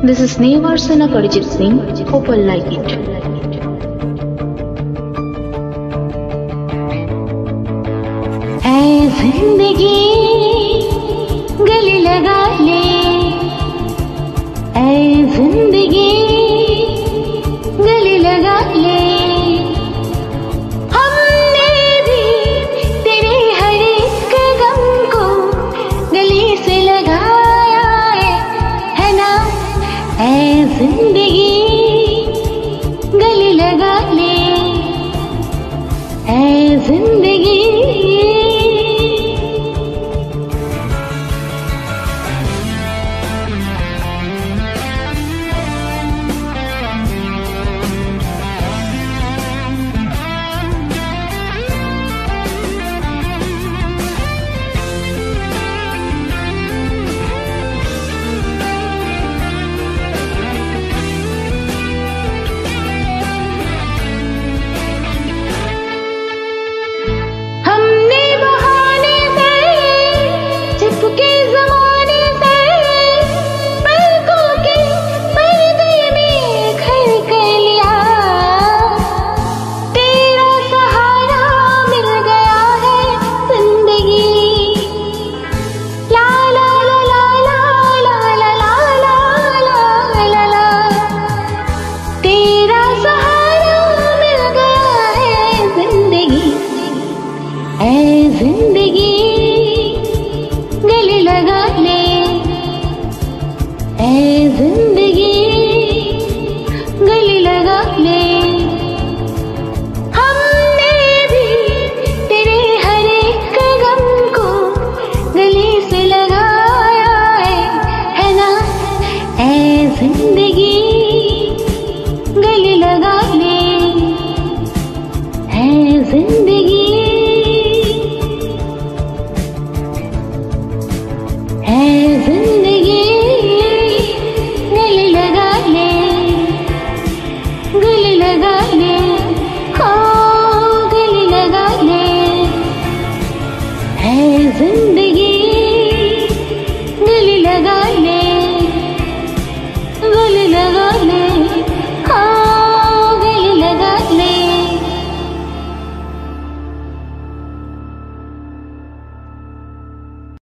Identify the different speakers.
Speaker 1: This is Nevar Sena Singh. Hope you like it.
Speaker 2: जिंदगी जिंदगी गले लगा ले है जिंदगी है जिंदगी गले लगा ले गले लगा ले हो गले लगा ले है जिंदगी